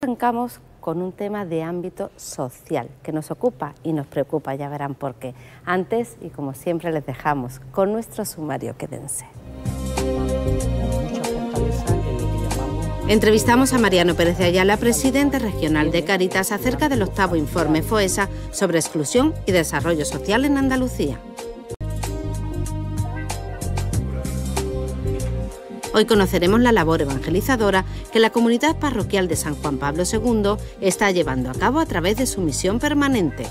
Arrancamos con un tema de ámbito social que nos ocupa y nos preocupa, ya verán por qué. Antes, y como siempre, les dejamos con nuestro sumario, quédense. Entrevistamos a Mariano Pérez de Ayala, presidente regional de Caritas, acerca del octavo informe FOESA sobre exclusión y desarrollo social en Andalucía. Hoy conoceremos la labor evangelizadora que la comunidad parroquial de San Juan Pablo II está llevando a cabo a través de su misión permanente.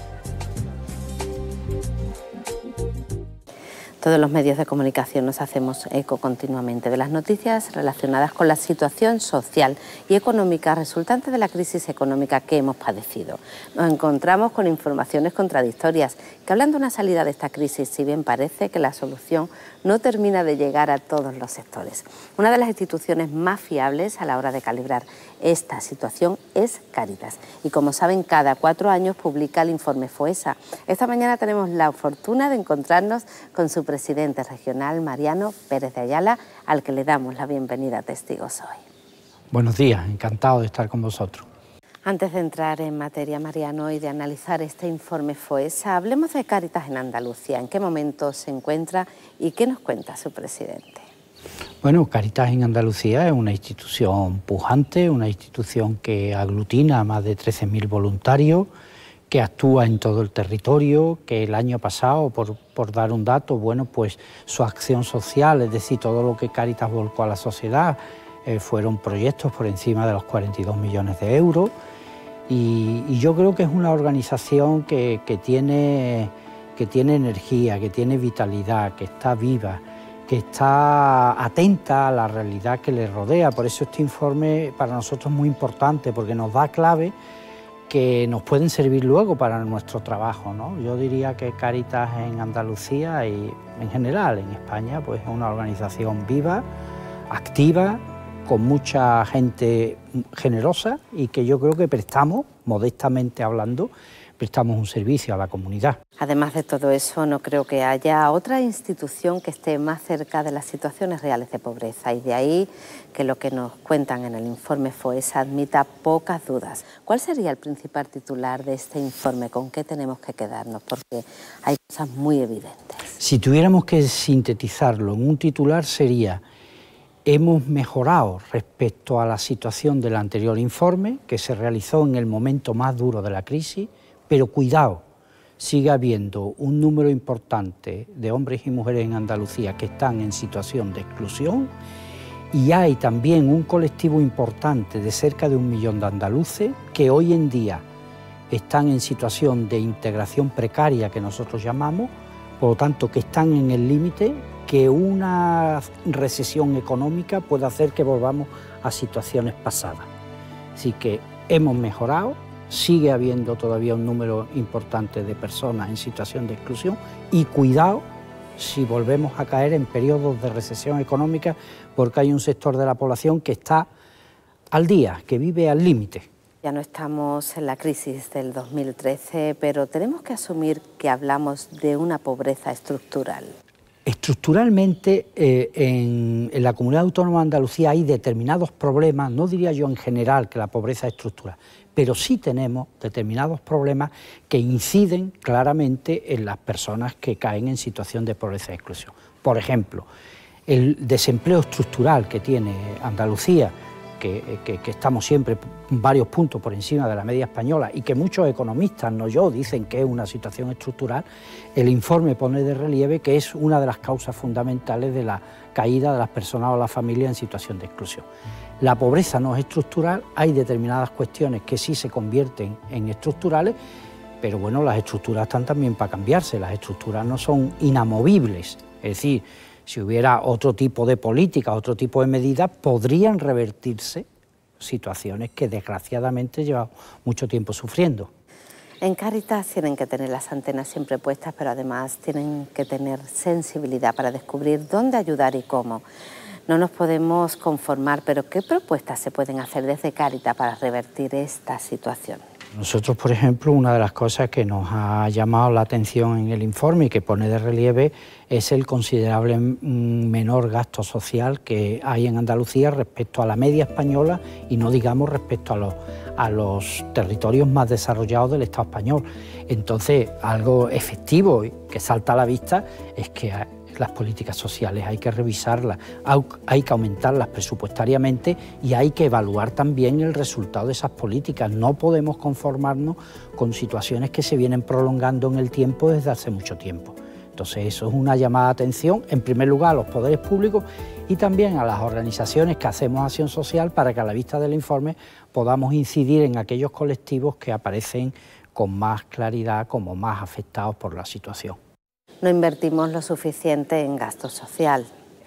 Todos los medios de comunicación nos hacemos eco continuamente de las noticias relacionadas con la situación social y económica resultante de la crisis económica que hemos padecido. Nos encontramos con informaciones contradictorias que hablan de una salida de esta crisis, si bien parece que la solución no termina de llegar a todos los sectores. Una de las instituciones más fiables a la hora de calibrar esta situación es Caritas. Y como saben, cada cuatro años publica el informe FOESA. Esta mañana tenemos la fortuna de encontrarnos con su presidente regional, Mariano Pérez de Ayala, al que le damos la bienvenida a Testigos hoy. Buenos días, encantado de estar con vosotros. Antes de entrar en materia, Mariano, y de analizar este informe FOESA, hablemos de Caritas en Andalucía. ¿En qué momento se encuentra y qué nos cuenta su presidente? Bueno, Caritas en Andalucía es una institución pujante, una institución que aglutina a más de 13.000 voluntarios, que actúa en todo el territorio, que el año pasado, por, dar un dato, bueno, pues su acción social, es decir, todo lo que Caritas volcó a la sociedad, eh, fueron proyectos por encima de los 42 millones de euros. Y, yo creo que es una organización que, tiene, que tiene energía, que tiene vitalidad, que está viva, que está atenta a la realidad que le rodea. Por eso este informe para nosotros es muy importante, porque nos da clave que nos pueden servir luego para nuestro trabajo. ¿no? Yo diría que Caritas en Andalucía y en general en España pues es una organización viva, activa, con mucha gente generosa y que yo creo que prestamos, modestamente hablando, prestamos un servicio a la comunidad. Además de todo eso, no creo que haya otra institución que esté más cerca de las situaciones reales de pobreza y de ahí que lo que nos cuentan en el informe FOESA admita pocas dudas. ¿Cuál sería el principal titular de este informe? ¿Con qué tenemos que quedarnos? Porque hay cosas muy evidentes. Si tuviéramos que sintetizarlo en un titular sería Hemos mejorado respecto a la situación del anterior informe, que se realizó en el momento más duro de la crisis, pero cuidado, sigue habiendo un número importante de hombres y mujeres en Andalucía que están en situación de exclusión y hay también un colectivo importante de cerca de un millón de andaluces que hoy en día están en situación de integración precaria que nosotros llamamos, por lo tanto que están en el límite que una recesión económica puede hacer que volvamos a situaciones pasadas. Así que hemos mejorado, sigue habiendo todavía un número importante de personas en situación de exclusión y cuidado si volvemos a caer en periodos de recesión económica porque hay un sector de la población que está al día, que vive al límite. Ya no estamos en la crisis del 2013, pero tenemos que asumir que hablamos de una pobreza estructural. Estructuralmente, eh, en, la comunidad autónoma de Andalucía hay determinados problemas, no diría yo en general que la pobreza es estructural, pero sí tenemos determinados problemas que inciden claramente en las personas que caen en situación de pobreza y exclusión. Por ejemplo, el desempleo estructural que tiene Andalucía, que, estamos siempre varios puntos por encima de la media española y que muchos economistas, no yo, dicen que es una situación estructural, el informe pone de relieve que es una de las causas fundamentales de la caída de las personas o las familias en situación de exclusión. La pobreza no es estructural, hay determinadas cuestiones que sí se convierten en estructurales, pero bueno, las estructuras están también para cambiarse, las estructuras no son inamovibles, es decir, si hubiera otro tipo de política, otro tipo de medidas, podrían revertirse situaciones que desgraciadamente llevamos mucho tiempo sufriendo. En Caritas tienen que tener las antenas siempre puestas, pero además tienen que tener sensibilidad para descubrir dónde ayudar y cómo. No nos podemos conformar, pero ¿qué propuestas se pueden hacer desde Caritas para revertir esta situación? Nosotros, por ejemplo, una de las cosas que nos ha llamado la atención en el informe y que pone de relieve es el considerable mm, menor gasto social que hay en Andalucía respecto a la media española y no digamos respecto a los, a los territorios más desarrollados del Estado español. Entonces, algo efectivo que salta a la vista es que las políticas sociales, hay que revisarlas, hay que aumentarlas presupuestariamente y hay que evaluar también el resultado de esas políticas. No podemos conformarnos con situaciones que se vienen prolongando en el tiempo desde hace mucho tiempo. Entonces eso es una llamada de atención, en primer lugar a los poderes públicos y también a las organizaciones que hacemos acción social para que a la vista del informe podamos incidir en aquellos colectivos que aparecen con más claridad como más afectados por la situación no invertimos lo suficiente en gasto social.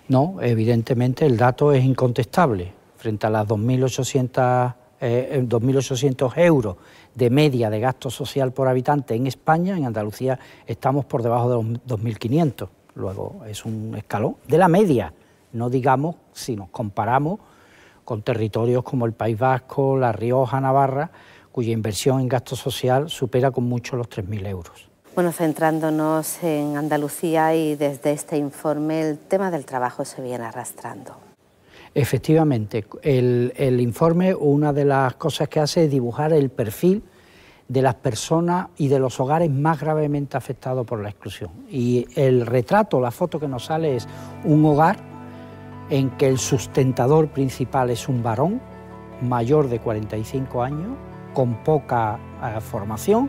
No, evidentemente el dato es incontestable. Frente a las 2.800 eh, euros de media de gasto social por habitante en España, en Andalucía estamos por debajo de los 2.500. Luego es un escalón de la media, no digamos si nos comparamos con territorios como el País Vasco, La Rioja, Navarra, cuya inversión en gasto social supera con mucho los 3.000 euros. Bueno, centrándonos en Andalucía y desde este informe el tema del trabajo se viene arrastrando. Efectivamente, el, informe una de las cosas que hace es dibujar el perfil de las personas y de los hogares más gravemente afectados por la exclusión. Y el retrato, la foto que nos sale es un hogar en que el sustentador principal es un varón mayor de 45 años, con poca eh, formación,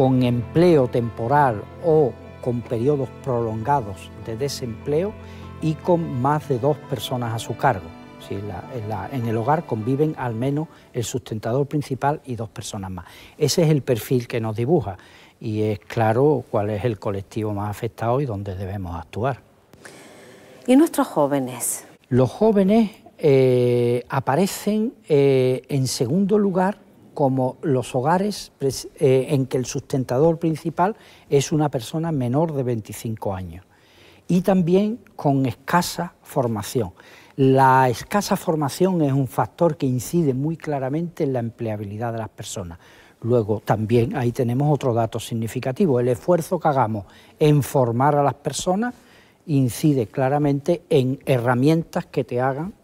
con empleo temporal o con periodos prolongados de desempleo y con más de dos personas a su cargo. en, el hogar conviven al menos el sustentador principal y dos personas más. Ese es el perfil que nos dibuja y es claro cuál es el colectivo más afectado y dónde debemos actuar. ¿Y nuestros jóvenes? Los jóvenes eh, aparecen eh, en segundo lugar como los hogares eh, en que el sustentador principal es una persona menor de 25 años y también con escasa formación. La escasa formación es un factor que incide muy claramente en la empleabilidad de las personas. Luego también ahí tenemos otro dato significativo, el esfuerzo que hagamos en formar a las personas incide claramente en herramientas que te hagan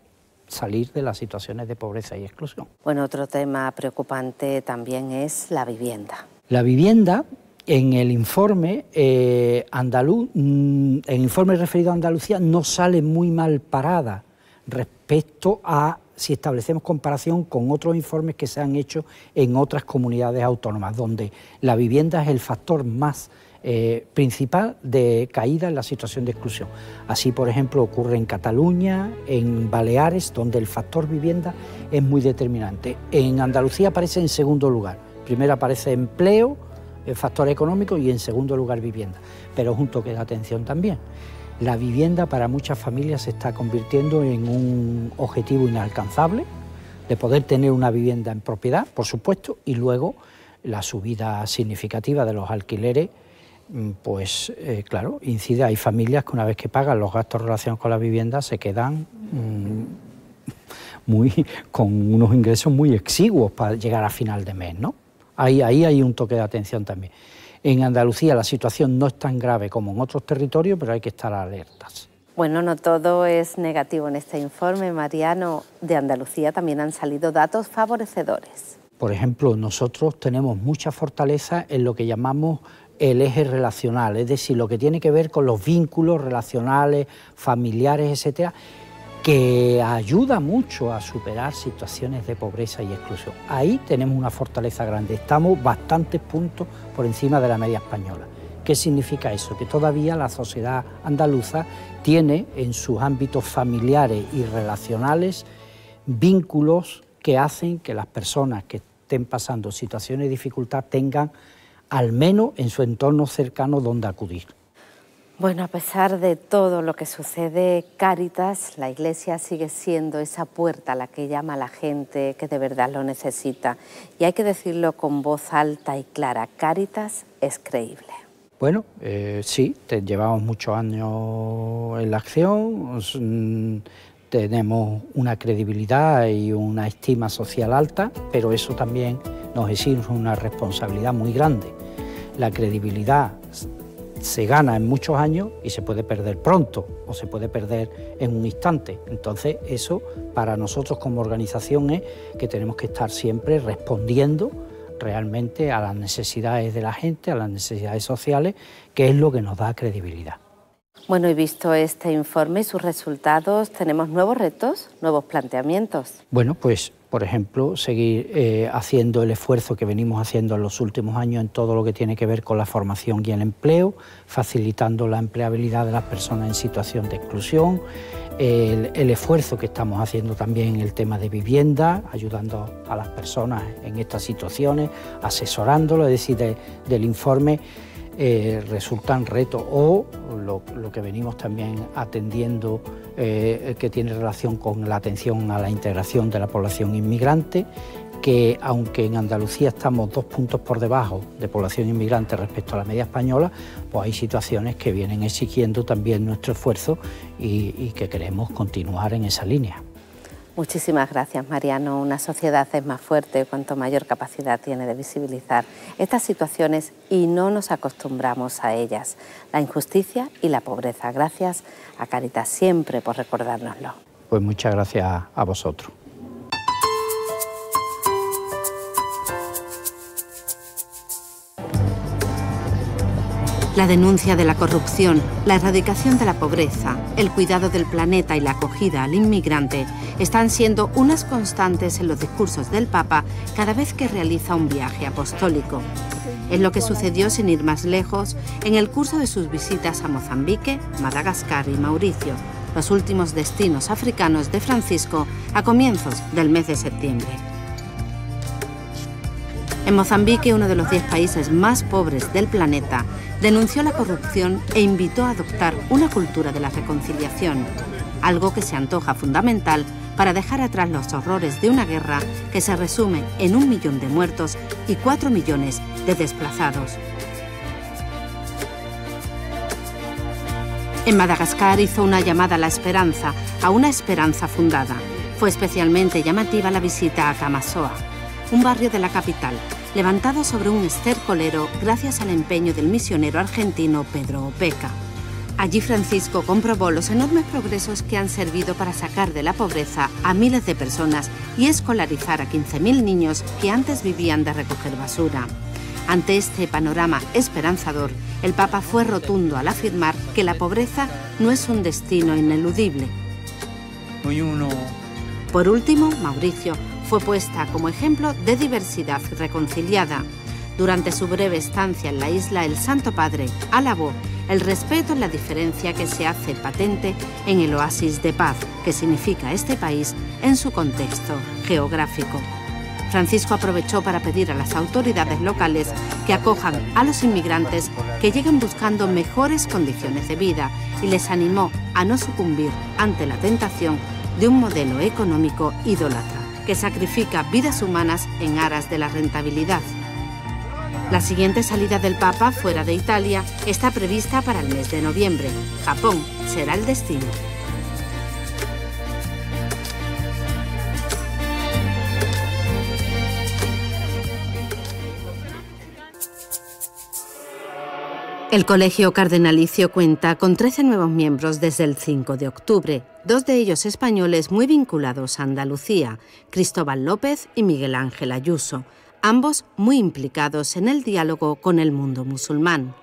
salir de las situaciones de pobreza y exclusión. Bueno, otro tema preocupante también es la vivienda. La vivienda, en el informe eh, andaluz, mm, el informe referido a Andalucía, no sale muy mal parada respecto a si establecemos comparación con otros informes que se han hecho en otras comunidades autónomas, donde la vivienda es el factor más eh, principal de caída en la situación de exclusión. Así, por ejemplo, ocurre en Cataluña, en Baleares, donde el factor vivienda es muy determinante. En Andalucía aparece en segundo lugar. Primero aparece empleo, el factor económico, y en segundo lugar vivienda. Pero junto queda atención también. La vivienda para muchas familias se está convirtiendo en un objetivo inalcanzable, de poder tener una vivienda en propiedad, por supuesto, y luego la subida significativa de los alquileres pues eh, claro, incide. Hay familias que una vez que pagan los gastos relacionados con la vivienda se quedan mm, muy, con unos ingresos muy exiguos para llegar a final de mes, ¿no? Ahí, ahí hay un toque de atención también. En Andalucía la situación no es tan grave como en otros territorios, pero hay que estar alertas. Bueno, no todo es negativo en este informe, Mariano. De Andalucía también han salido datos favorecedores. Por ejemplo, nosotros tenemos mucha fortaleza en lo que llamamos el eje relacional, es decir, lo que tiene que ver con los vínculos relacionales, familiares, etcétera, que ayuda mucho a superar situaciones de pobreza y exclusión. Ahí tenemos una fortaleza grande, estamos bastantes puntos por encima de la media española. ¿Qué significa eso? Que todavía la sociedad andaluza tiene en sus ámbitos familiares y relacionales vínculos que hacen que las personas que estén pasando situaciones de dificultad tengan al menos en su entorno cercano donde acudir. Bueno, a pesar de todo lo que sucede, Cáritas, la Iglesia sigue siendo esa puerta a la que llama a la gente que de verdad lo necesita. Y hay que decirlo con voz alta y clara, Cáritas es creíble. Bueno, eh, sí, llevamos muchos años en la acción, mm, tenemos una credibilidad y una estima social alta, pero eso también nos exige una responsabilidad muy grande. La credibilidad se gana en muchos años y se puede perder pronto o se puede perder en un instante. Entonces eso para nosotros como organización es que tenemos que estar siempre respondiendo realmente a las necesidades de la gente, a las necesidades sociales, que es lo que nos da credibilidad. Bueno, he visto este informe y sus resultados, ¿tenemos nuevos retos, nuevos planteamientos? Bueno, pues por ejemplo, seguir eh, haciendo el esfuerzo que venimos haciendo en los últimos años en todo lo que tiene que ver con la formación y el empleo, facilitando la empleabilidad de las personas en situación de exclusión, el, esfuerzo que estamos haciendo también en el tema de vivienda, ayudando a las personas en estas situaciones, asesorándolo, es decir, del informe eh, resultan retos o lo, que venimos también atendiendo eh, que tiene relación con la atención a la integración de la población inmigrante, que aunque en Andalucía estamos dos puntos por debajo de población inmigrante respecto a la media española, pues hay situaciones que vienen exigiendo también nuestro esfuerzo y que queremos continuar en esa línea. Muchísimas gracias, Mariano. Una sociedad es más fuerte cuanto mayor capacidad tiene de visibilizar estas situaciones y no nos acostumbramos a ellas, la injusticia y la pobreza. Gracias a Caritas siempre por recordárnoslo. Pues muchas gracias a vosotros. La denuncia de la corrupción, la erradicación de la pobreza, el cuidado del planeta y la acogida al inmigrante están siendo unas constantes en los discursos del Papa cada vez que realiza un viaje apostólico. Es lo que sucedió sin ir más lejos en el curso de sus visitas a Mozambique, Madagascar y Mauricio, los últimos destinos africanos de Francisco a comienzos del mes de septiembre. En Mozambique, uno de los 10 países más pobres del planeta, denunció la corrupción e invitó a adoptar una cultura de la reconciliación, algo que se antoja fundamental para dejar atrás los horrores de una guerra que se resume en un millón de muertos y cuatro millones de desplazados. En Madagascar hizo una llamada a la esperanza, a una esperanza fundada. Fue especialmente llamativa la visita a Camasoa, un barrio de la capital, levantado sobre un estercolero gracias al empeño del misionero argentino Pedro Opeca. Allí Francisco comprobó los enormes progresos que han servido para sacar de la pobreza a miles de personas y escolarizar a 15.000 niños que antes vivían de recoger basura. Ante este panorama esperanzador, el Papa fue rotundo al afirmar que la pobreza no es un destino ineludible. Por último, Mauricio fue puesta como ejemplo de diversidad reconciliada. Durante su breve estancia en la isla, el Santo Padre alabó el respeto en la diferencia que se hace patente en el oasis de paz que significa este país en su contexto geográfico. Francisco aprovechó para pedir a las autoridades locales que acojan a los inmigrantes que lleguen buscando mejores condiciones de vida y les animó a no sucumbir ante la tentación de un modelo económico idólatra que sacrifica vidas humanas en aras de la rentabilidad. La siguiente salida del Papa fuera de Italia está prevista para el mes de noviembre. Japón será el destino. El Colegio Cardenalicio cuenta con 13 nuevos miembros desde el 5 de octubre, dos de ellos españoles muy vinculados a Andalucía, Cristóbal López y Miguel Ángel Ayuso, ambos muy implicados en el diálogo con el mundo musulmán.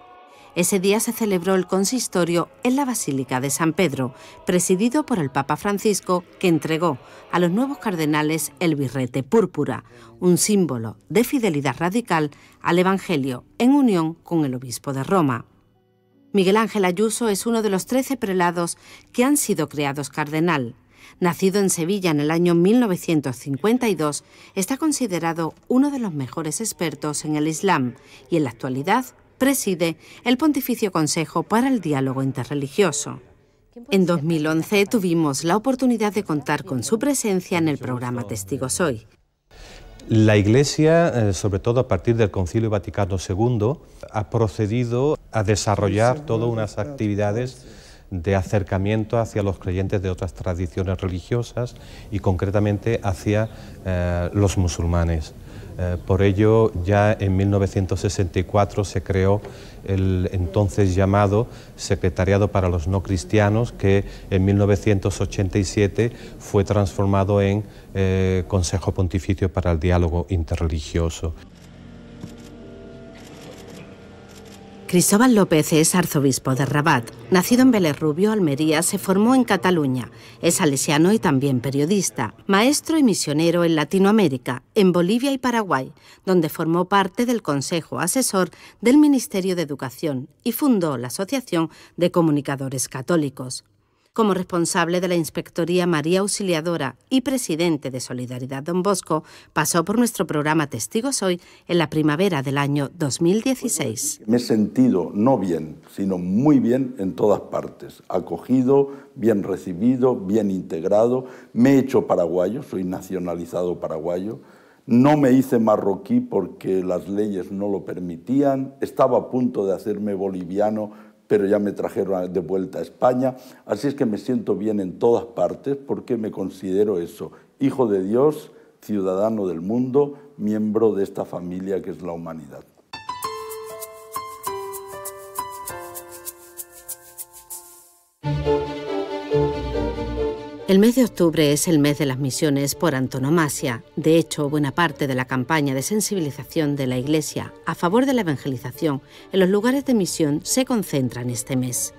Ese día se celebró el consistorio en la Basílica de San Pedro, presidido por el Papa Francisco, que entregó a los nuevos cardenales el birrete púrpura, un símbolo de fidelidad radical al Evangelio en unión con el obispo de Roma. Miguel Ángel Ayuso es uno de los trece prelados que han sido creados cardenal. Nacido en Sevilla en el año 1952, está considerado uno de los mejores expertos en el Islam y en la actualidad preside el Pontificio Consejo para el Diálogo Interreligioso. En 2011 tuvimos la oportunidad de contar con su presencia en el programa Testigos Hoy. La Iglesia, eh, sobre todo a partir del Concilio Vaticano II, ha procedido a desarrollar todas unas actividades de acercamiento hacia los creyentes de otras tradiciones religiosas y concretamente hacia eh, los musulmanes. Eh, por ello, ya en 1964 se creó el entonces llamado Secretariado para los No Cristianos, que en 1987 fue transformado en eh, Consejo Pontificio para el Diálogo Interreligioso. Cristóbal López es arzobispo de Rabat. Nacido en Vélez Rubio, Almería, se formó en Cataluña. Es salesiano y también periodista, maestro y misionero en Latinoamérica, en Bolivia y Paraguay, donde formó parte del Consejo Asesor del Ministerio de Educación y fundó la Asociación de Comunicadores Católicos como responsable de la Inspectoría María Auxiliadora y presidente de Solidaridad Don Bosco, pasó por nuestro programa Testigos Hoy en la primavera del año 2016. Me he sentido no bien, sino muy bien en todas partes, acogido, bien recibido, bien integrado, me he hecho paraguayo, soy nacionalizado paraguayo, no me hice marroquí porque las leyes no lo permitían, estaba a punto de hacerme boliviano pero ya me trajeron de vuelta a España. Así es que me siento bien en todas partes porque me considero eso, hijo de Dios, ciudadano del mundo, miembro de esta familia que es la humanidad. El mes de octubre es el mes de las misiones por antonomasia. De hecho, buena parte de la campaña de sensibilización de la Iglesia a favor de la evangelización en los lugares de misión se concentra en este mes.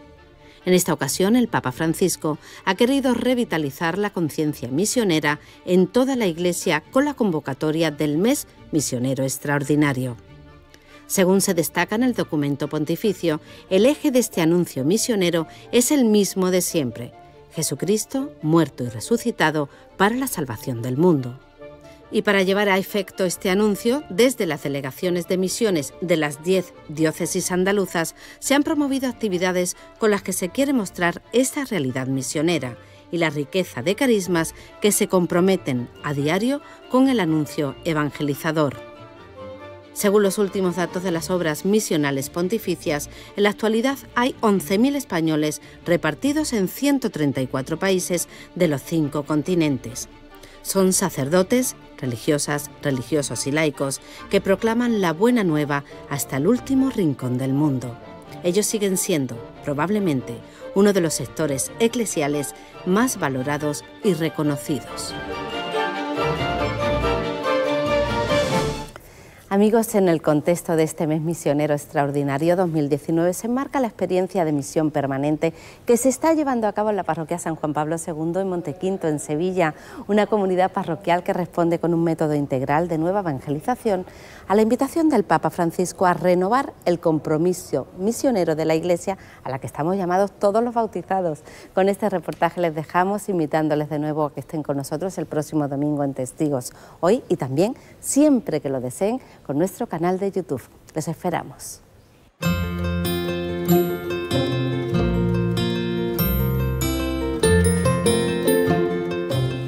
En esta ocasión, el Papa Francisco ha querido revitalizar la conciencia misionera en toda la Iglesia con la convocatoria del mes misionero extraordinario. Según se destaca en el documento pontificio, el eje de este anuncio misionero es el mismo de siempre, Jesucristo, muerto y resucitado para la salvación del mundo. Y para llevar a efecto este anuncio, desde las delegaciones de misiones de las 10 diócesis andaluzas se han promovido actividades con las que se quiere mostrar esta realidad misionera y la riqueza de carismas que se comprometen a diario con el anuncio evangelizador. Según los últimos datos de las obras misionales pontificias, en la actualidad hay 11.000 españoles repartidos en 134 países de los cinco continentes. Son sacerdotes, religiosas, religiosos y laicos que proclaman la buena nueva hasta el último rincón del mundo. Ellos siguen siendo, probablemente, uno de los sectores eclesiales más valorados y reconocidos. Amigos, en el contexto de este mes misionero extraordinario 2019 se marca la experiencia de misión permanente que se está llevando a cabo en la parroquia San Juan Pablo II en Montequinto, en Sevilla, una comunidad parroquial que responde con un método integral de nueva evangelización a la invitación del Papa Francisco a renovar el compromiso misionero de la Iglesia a la que estamos llamados todos los bautizados. Con este reportaje les dejamos invitándoles de nuevo a que estén con nosotros el próximo domingo en Testigos, hoy y también siempre que lo deseen con nuestro canal de YouTube. Les esperamos.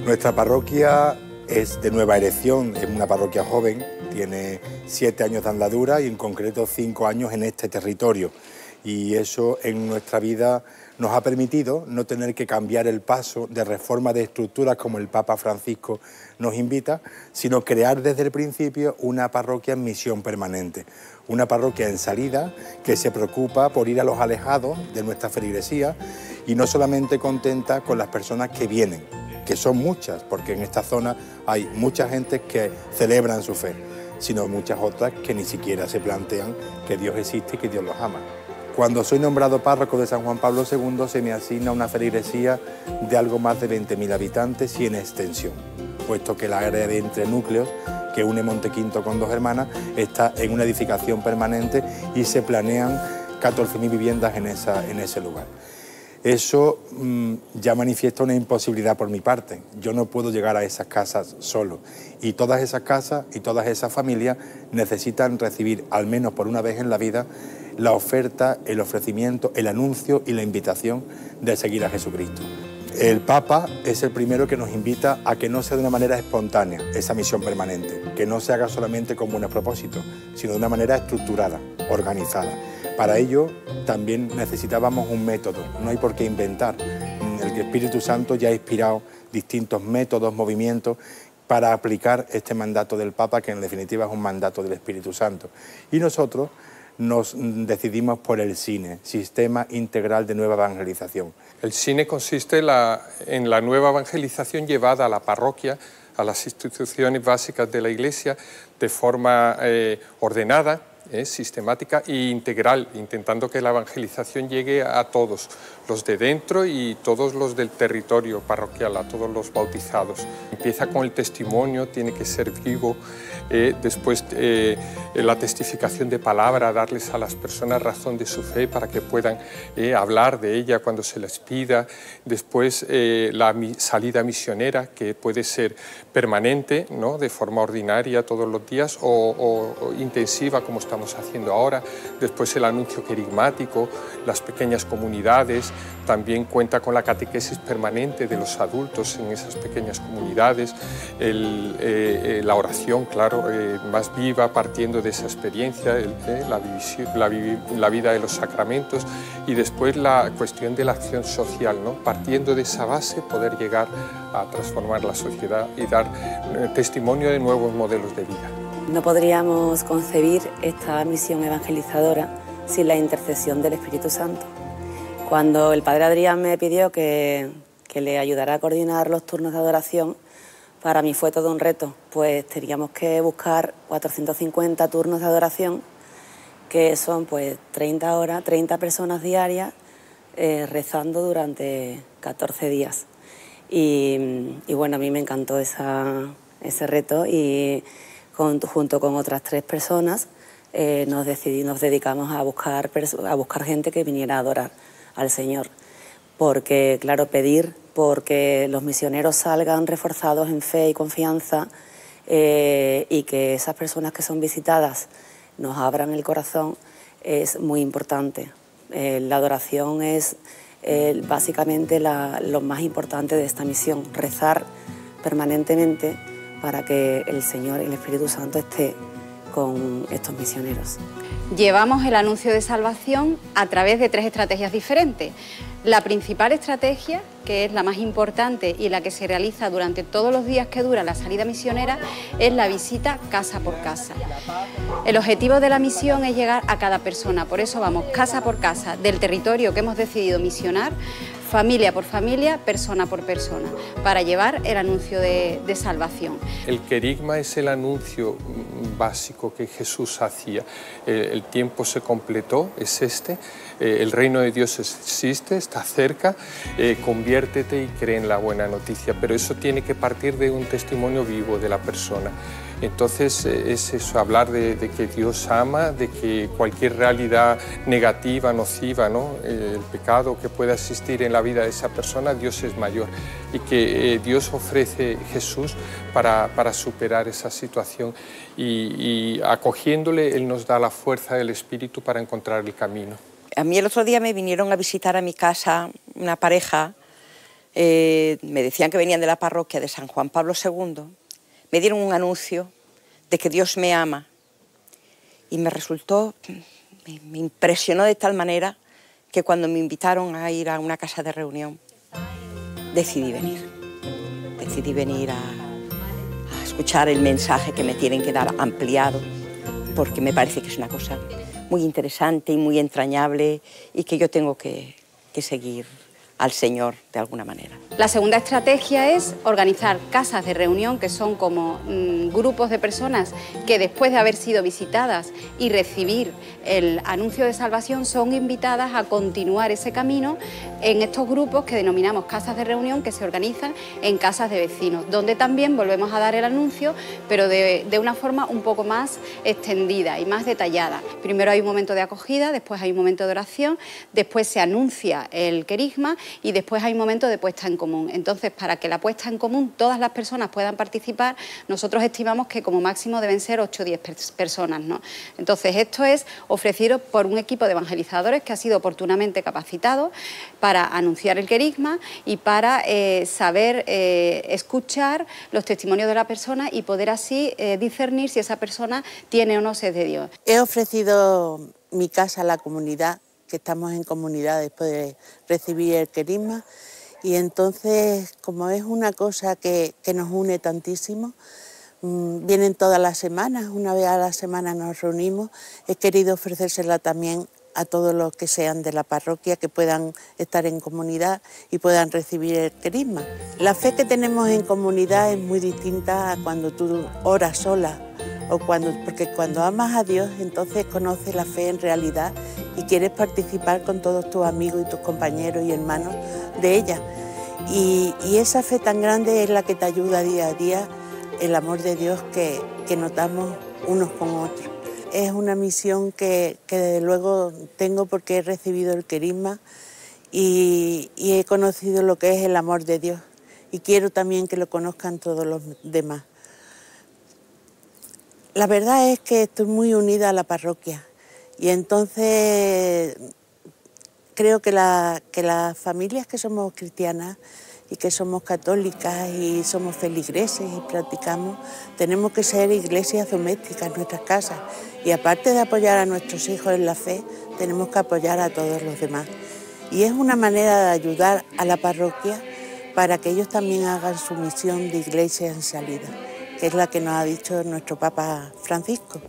Nuestra parroquia es de nueva erección, es una parroquia joven, tiene siete años de andadura y en concreto cinco años en este territorio. Y eso en nuestra vida nos ha permitido no tener que cambiar el paso de reforma de estructuras como el Papa Francisco nos invita, sino crear desde el principio una parroquia en misión permanente, una parroquia en salida que se preocupa por ir a los alejados de nuestra feligresía y no solamente contenta con las personas que vienen, que son muchas, porque en esta zona hay mucha gente que celebran su fe, sino muchas otras que ni siquiera se plantean que Dios existe y que Dios los ama. Cuando soy nombrado párroco de San Juan Pablo II se me asigna una feligresía de algo más de 20.000 habitantes y en extensión, puesto que la área de entre núcleos que une Montequinto con dos hermanas está en una edificación permanente y se planean 14.000 viviendas en, esa, en ese lugar. Eso mm, ya manifiesta una imposibilidad por mi parte. Yo no puedo llegar a esas casas solo. Y todas esas casas y todas esas familias necesitan recibir, al menos por una vez en la vida, la oferta, el ofrecimiento, el anuncio y la invitación de seguir a Jesucristo. El Papa es el primero que nos invita a que no sea de una manera espontánea esa misión permanente, que no se haga solamente con buenos propósitos, sino de una manera estructurada, organizada. Para ello también necesitábamos un método, no hay por qué inventar. El Espíritu Santo ya ha inspirado distintos métodos, movimientos para aplicar este mandato del Papa, que en definitiva es un mandato del Espíritu Santo. Y nosotros nos decidimos por el cine, Sistema Integral de Nueva Evangelización. El cine consiste en la nueva evangelización llevada a la parroquia, a las instituciones básicas de la Iglesia, de forma eh, ordenada, eh, sistemática e integral, intentando que la evangelización llegue a todos, los de dentro y todos los del territorio parroquial, a todos los bautizados. Empieza con el testimonio, tiene que ser vivo, eh, después eh, la testificación de palabra, darles a las personas razón de su fe para que puedan eh, hablar de ella cuando se les pida, después la salida misionera que puede ser permanente, ¿no? de forma ordinaria todos los días o, o intensiva como estamos haciendo ahora, después el anuncio querigmático, las pequeñas comunidades, también cuenta con la catequesis permanente de los adultos en esas pequeñas comunidades, la oración, claro, eh, más viva partiendo de esa experiencia, eh, la, vida de los sacramentos y después la cuestión de la acción social, ¿no? partiendo de esa base poder llegar a transformar la sociedad y dar eh, testimonio de nuevos modelos de vida. No podríamos concebir esta misión evangelizadora sin la intercesión del Espíritu Santo. Cuando el Padre Adrián me pidió que, que le ayudara a coordinar los turnos de adoración, para mí fue todo un reto, pues teníamos que buscar 450 turnos de adoración, que son pues 30 horas, 30 personas diarias eh, rezando durante 14 días. Y, bueno, a mí me encantó ese reto y junto con otras tres personas eh, nos, nos dedicamos a buscar, a buscar gente que viniera a adorar al Señor. Porque, claro, pedir porque los misioneros salgan reforzados en fe y confianza eh, y que esas personas que son visitadas nos abran el corazón es muy importante. Eh, la adoración es eh, básicamente lo más importante de esta misión, rezar permanentemente para que el Señor, el Espíritu Santo esté con estos misioneros. Llevamos el anuncio de salvación a través de tres estrategias diferentes. La principal estrategia, que es la más importante y la que se realiza durante todos los días que dura la salida misionera, es la visita casa por casa. El objetivo de la misión es llegar a cada persona, por eso vamos casa por casa del territorio que hemos decidido misionar familia por familia, persona por persona, para llevar el anuncio de, salvación. El querigma es el anuncio básico que Jesús hacía. El tiempo se completó, es este, eh, el reino de Dios existe, está cerca, eh, conviértete y cree en la buena noticia, pero eso tiene que partir de un testimonio vivo de la persona. Entonces eh, es eso, hablar de, que Dios ama, de que cualquier realidad negativa, nociva, ¿no? Eh, el pecado que pueda existir en la vida de esa persona, Dios es mayor y que eh, Dios ofrece Jesús para, superar esa situación y, acogiéndole Él nos da la fuerza del Espíritu para encontrar el camino. A mí el otro día me vinieron a visitar a mi casa una pareja, me decían que venían de la parroquia de San Juan Pablo II me dieron un anuncio de que Dios me ama y me resultó, me, impresionó de tal manera que cuando me invitaron a ir a una casa de reunión, decidí venir. Decidí venir a, escuchar el mensaje que me tienen que dar ampliado, porque me parece que es una cosa muy interesante y muy entrañable y que yo tengo que seguir al Señor de alguna manera. La segunda estrategia es organizar casas de reunión, que son como mm, grupos de personas que después de haber sido visitadas y recibir el anuncio de salvación son invitadas a continuar ese camino en estos grupos que denominamos casas de reunión que se organizan en casas de vecinos, donde también volvemos a dar el anuncio, pero de, una forma un poco más extendida y más detallada. Primero hay un momento de acogida, después hay un momento de oración, después se anuncia el querigma y después hay un momento de puesta en común. Entonces, para que la puesta en común todas las personas puedan participar, nosotros estimamos que como máximo deben ser 8 o 10 personas. ¿no? Entonces, esto es ofrecido por un equipo de evangelizadores que ha sido oportunamente capacitado para anunciar el querigma y para eh, saber eh, escuchar los testimonios de la persona y poder así eh, discernir si esa persona tiene o no sed de Dios. He ofrecido mi casa a la comunidad que estamos en comunidad después de recibir el querisma. Y entonces, como es una cosa que, nos une tantísimo, mm, vienen todas las semanas, una vez a la semana nos reunimos, he querido ofrecérsela también a todos los que sean de la parroquia, que puedan estar en comunidad y puedan recibir el crisma. La fe que tenemos en comunidad es muy distinta a cuando tú oras sola, o cuando, porque cuando amas a Dios entonces conoces la fe en realidad y quieres participar con todos tus amigos y tus compañeros y hermanos de ella. Y, esa fe tan grande es la que te ayuda día a día, el amor de Dios que, notamos unos con otros. Es una misión que, desde luego tengo porque he recibido el querisma y he conocido lo que es el amor de Dios y quiero también que lo conozcan todos los demás. La verdad es que estoy muy unida a la parroquia y entonces creo que, las familias que somos cristianas y que somos católicas y somos feligreses y practicamos, tenemos que ser iglesias domésticas en nuestras casas y aparte de apoyar a nuestros hijos en la fe, tenemos que apoyar a todos los demás. Y es una manera de ayudar a la parroquia para que ellos también hagan su misión de iglesia en salida, que es la que nos ha dicho nuestro Papa Francisco.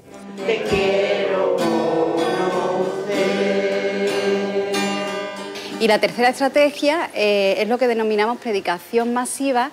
Te quiero Y la tercera estrategia eh, es lo que denominamos predicación masiva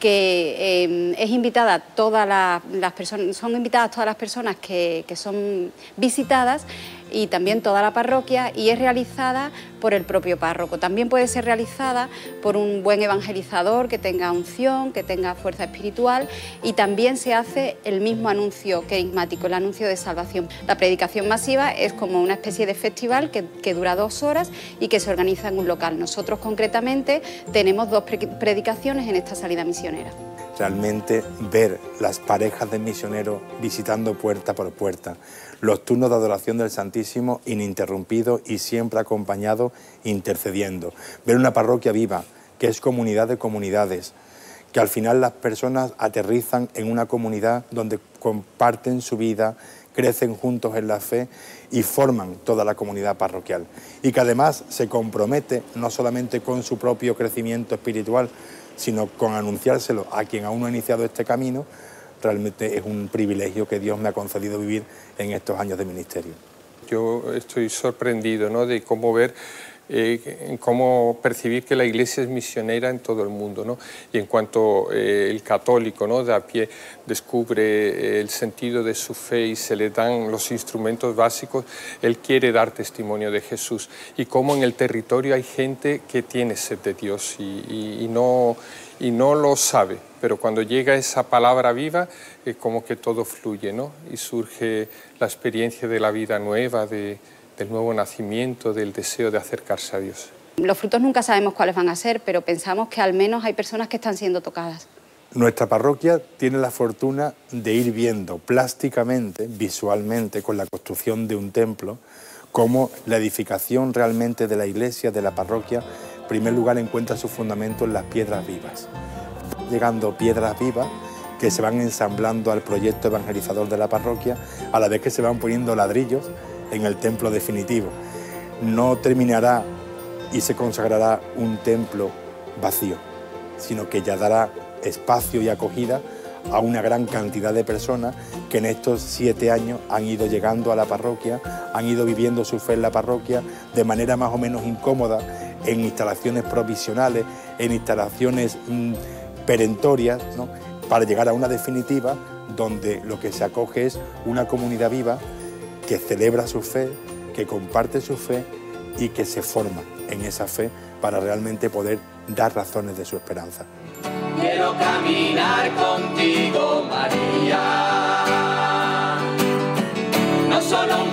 que eh, es invitada todas las, personas, son invitadas todas las personas que, son visitadas y también toda la parroquia y es realizada por el propio párroco. También puede ser realizada por un buen evangelizador que tenga unción, que tenga fuerza espiritual y también se hace el mismo anuncio carismático, el anuncio de salvación. La predicación masiva es como una especie de festival que, que dura dos horas y que se organiza en un local. Nosotros concretamente tenemos dos predicaciones en esta salida misionera realmente ver las parejas de misioneros visitando puerta por puerta, los turnos de adoración del Santísimo ininterrumpidos y siempre acompañados, intercediendo, ver una parroquia viva, que es comunidad de comunidades, que al final las personas aterrizan en una comunidad donde comparten su vida, crecen juntos en la fe y forman toda la comunidad parroquial. Y que además se compromete no solamente con su propio crecimiento espiritual, sino con anunciárselo a quien aún no ha iniciado este camino, realmente es un privilegio que Dios me ha concedido vivir en estos años de ministerio. Yo estoy sorprendido ¿no? de cómo ver eh, cómo percibir que la Iglesia es misionera en todo el mundo. ¿no? Y en cuanto eh, el católico ¿no? de a pie descubre eh, el sentido de su fe y se le dan los instrumentos básicos, él quiere dar testimonio de Jesús. Y cómo en el territorio hay gente que tiene sed de Dios y, no, y no lo sabe, pero cuando llega esa palabra viva, como que todo fluye, ¿no? Y surge la experiencia de la vida nueva, de, del nuevo nacimiento, del deseo de acercarse a Dios. Los frutos nunca sabemos cuáles van a ser, pero pensamos que al menos hay personas que están siendo tocadas. Nuestra parroquia tiene la fortuna de ir viendo plásticamente, visualmente, con la construcción de un templo, cómo la edificación realmente de la iglesia, de la parroquia, en primer lugar encuentra su fundamento en las piedras vivas. Llegando piedras vivas que se van ensamblando al proyecto evangelizador de la parroquia, a la vez que se van poniendo ladrillos en el templo definitivo. No terminará y se consagrará un templo vacío, sino que ya dará espacio y acogida a una gran cantidad de personas que en estos siete años han ido llegando a la parroquia, han ido viviendo su fe en la parroquia de manera más o menos incómoda, en instalaciones provisionales, en instalaciones mm, perentorias, para llegar a una definitiva donde lo que se acoge es una comunidad viva que celebra su fe, que comparte su fe y que se forma en esa fe para realmente poder dar razones de su esperanza. Quiero caminar contigo, María. No solo un